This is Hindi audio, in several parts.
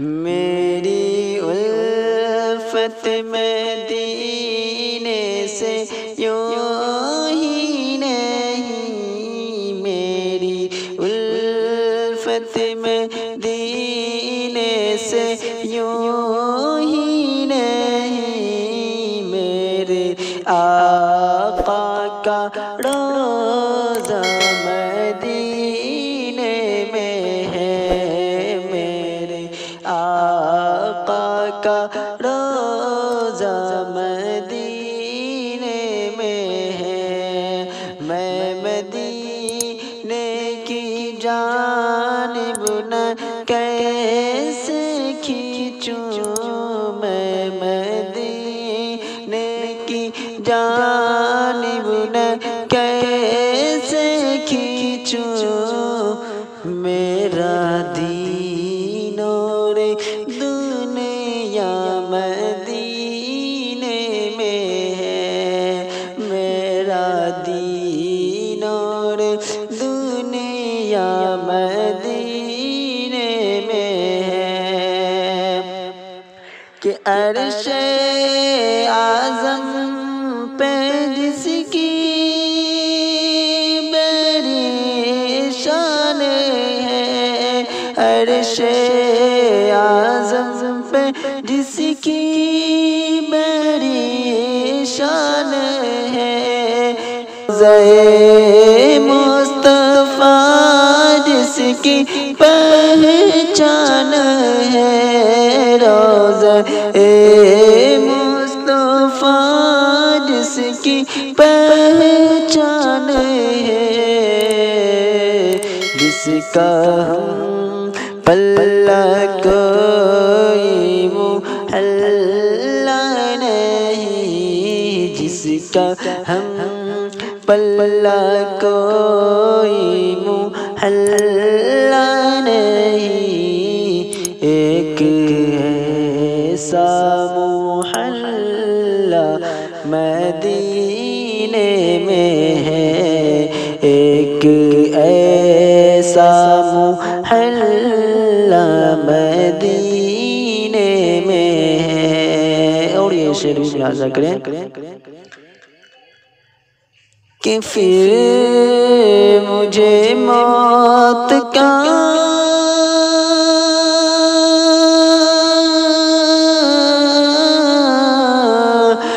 मेरी उल्फत में दीने से यूँ ही नहीं। मेरी उल्फत में दीने से यूँ ही नहीं। मेरे आका का रोज़ा का रोज़ा मदीने में है। मैं मदीने की जानिब न कैसे खींचूं? मैं मदीने की जानिब न कैसे खींचूं? मेरा दीनो मेरा दीनो रे, दुनिया मदीने में है कि अरश आज़म पे जिसकी बड़ी शान है। अरश आज़म पे जिसकी जय मुस्तफ़ा जिसकी पहचान है। रोज़ा मुस्तफ़ा जिसकी पहचान है। जिसका हम पल्ला कोई मुहल्ला नहीं, जिसका हम पल्ला कोई मुहल्ला नहीं, एक ऐसा मुहल्ला मदीने में है, एक ऐसा मुहल्ला मदीने में है। और ये शेर भी मुलाजा करें। कि फिर मुझे मौत का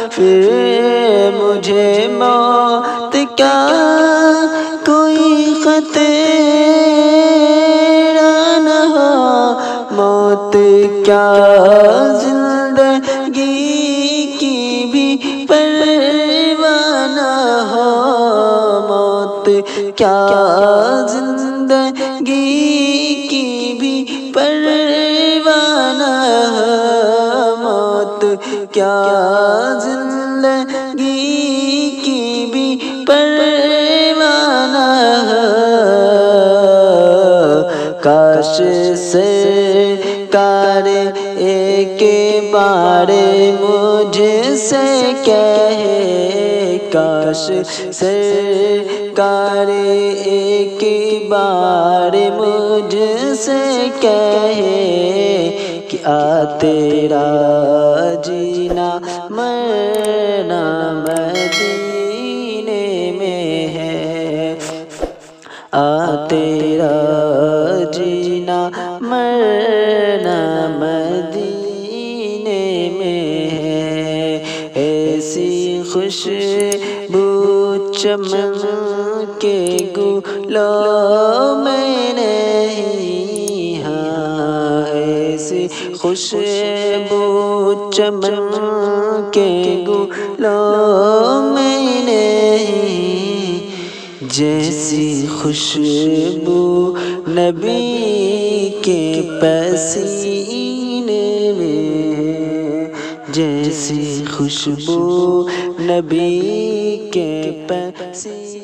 फिर मुझे मौत का कोई खतरा न हो। मौत क्या क्या ज़िंदगी की भी परवाना मौत? क्या ज़िंदगी की भी परवाना काश से कार एक बारे मुझसे कहे, काश सरकार एक बार मुझसे कहे कि आ तेरा जीना मरना मदीने में है। आ तेरा जीना मरना मदीने में है। ऐसी खुशबू चमन के गुलों नहीं ऐसी खुशबू चमन के गुलों नहीं। जैसी खुशबू नबी के पसीने में। जैसी खुशबू नबी के पसीने